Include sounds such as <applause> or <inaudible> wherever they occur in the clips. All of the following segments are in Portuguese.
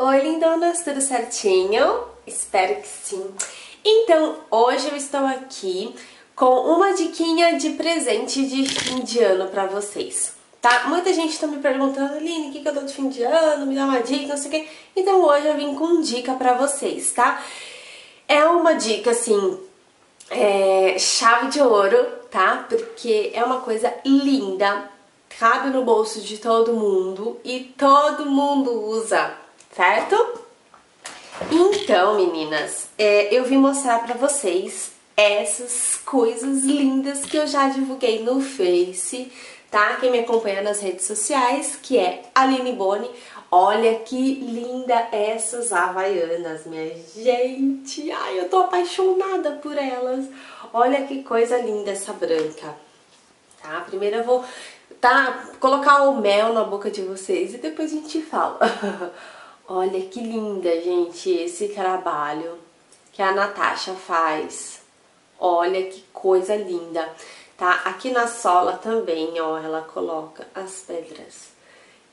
Oi, lindonas, tudo certinho? Espero que sim. Então, hoje eu estou aqui com uma diquinha de presente de fim de ano pra vocês, tá? Muita gente tá me perguntando, Aline, o que, que eu dou de fim de ano? Me dá uma dica, não sei o quê. Então hoje eu vim com dica pra vocês, tá? É uma dica, assim, é, chave de ouro, tá? Porque é uma coisa linda, cabe no bolso de todo mundo e todo mundo usa, certo? Então, meninas, é, eu vim mostrar pra vocês essas coisas lindas que eu já divulguei no Face, tá? Quem me acompanha nas redes sociais, que é Aline Boni. Olha que linda essas havaianas, minha gente! Ai, eu tô apaixonada por elas! Olha que coisa linda essa branca, tá? Primeiro eu vou tá, colocar o mel na boca de vocês e depois a gente fala. <laughs> Olha que linda, gente, esse trabalho que a Natasha faz. Olha que coisa linda, tá? Aqui na sola também, ó, ela coloca as pedras.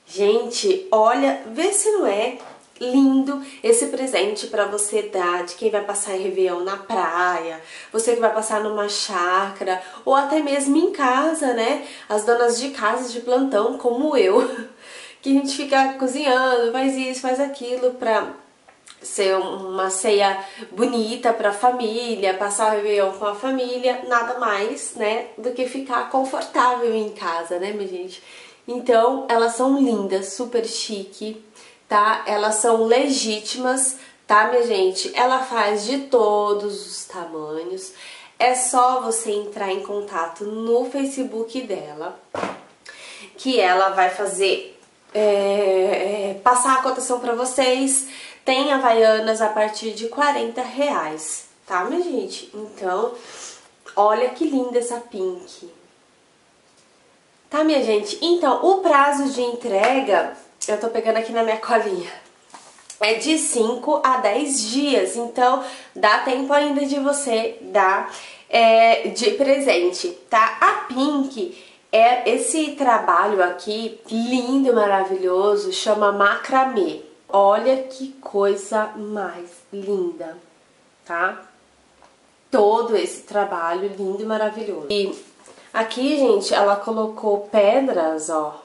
Gente, olha, vê se não é lindo esse presente para você dar de quem vai passar Réveillon na praia, você que vai passar numa chácara ou até mesmo em casa, né? As donas de casa de plantão, como eu, <laughs> que a gente fica cozinhando, faz isso, faz aquilo pra ser uma ceia bonita pra família, passar o Réveillon com a família, nada mais, né, do que ficar confortável em casa, né, minha gente? Então, elas são lindas, super chique, tá? Elas são legítimas, tá, minha gente? Ela faz de todos os tamanhos. É só você entrar em contato no Facebook dela, que ela vai fazer é, é, passar a cotação para vocês. Tem Havaianas a partir de 40 reais, tá, minha gente? Então, olha que linda essa pink. Tá, minha gente? Então, o prazo de entrega, eu tô pegando aqui na minha colinha, é de 5 a 10 dias. Então, dá tempo ainda de você dar é, de presente, tá? A Pink é esse trabalho aqui, lindo, maravilhoso, chama macramê. Olha que coisa mais linda, tá? Todo esse trabalho lindo e maravilhoso. E aqui, gente, ela colocou pedras, ó.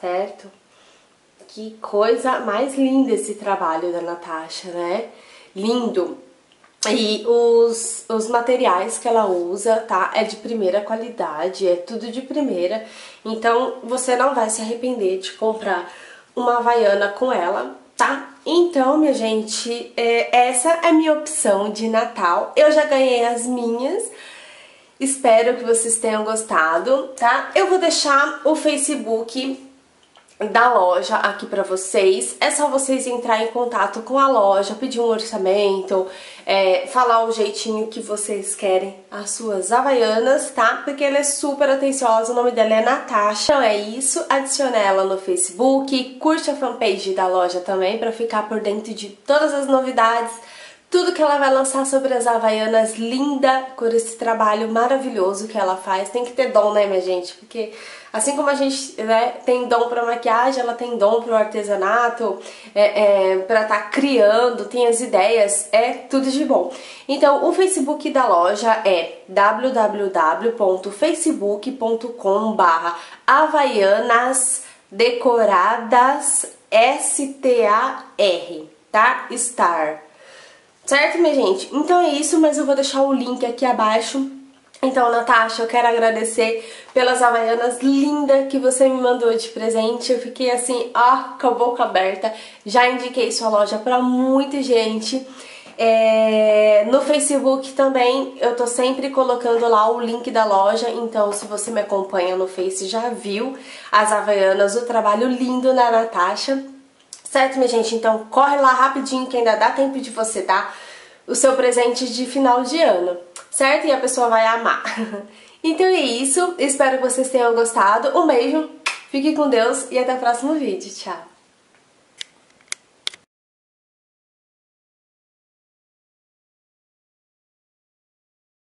Certo? Que coisa mais linda esse trabalho da Natasha, né? Lindo. E os, os materiais que ela usa, tá? É de primeira qualidade, é tudo de primeira. Então, você não vai se arrepender de comprar uma Havaiana com ela, tá? Então, minha gente, é, essa é a minha opção de Natal. Eu já ganhei as minhas. Espero que vocês tenham gostado, tá? Eu vou deixar o Facebook da loja aqui pra vocês. É só vocês entrar em contato com a loja, pedir um orçamento, é, falar o jeitinho que vocês querem as suas havaianas, tá? Porque ela é super atenciosa, o nome dela é Natasha. Então é isso, adicione ela no Facebook, curte a fanpage da loja também pra ficar por dentro de todas as novidades, tudo que ela vai lançar sobre as Havaianas, linda por esse trabalho maravilhoso que ela faz. Tem que ter dom, né, minha gente? Porque assim como a gente né, tem dom para maquiagem, ela tem dom para o artesanato, é, é, para estar tá criando, tem as ideias, é tudo de bom. Então, o Facebook da loja é www.facebook.com barra Havaianas Decoradas S-T-A-R, tá? Star. Certo, minha gente? Então é isso, mas eu vou deixar o link aqui abaixo. Então, Natasha, eu quero agradecer pelas havaianas lindas que você me mandou de presente. Eu fiquei assim, ó, com a boca aberta. Já indiquei sua loja pra muita gente. É, no Facebook também eu tô sempre colocando lá o link da loja, então se você me acompanha no Face já viu as Havaianas, o trabalho lindo da Natasha. Certo, minha gente? Então corre lá rapidinho que ainda dá tempo de você dar o seu presente de final de ano, certo? E a pessoa vai amar. <laughs> Então é isso, espero que vocês tenham gostado. Um beijo, fique com Deus e até o próximo vídeo. Tchau!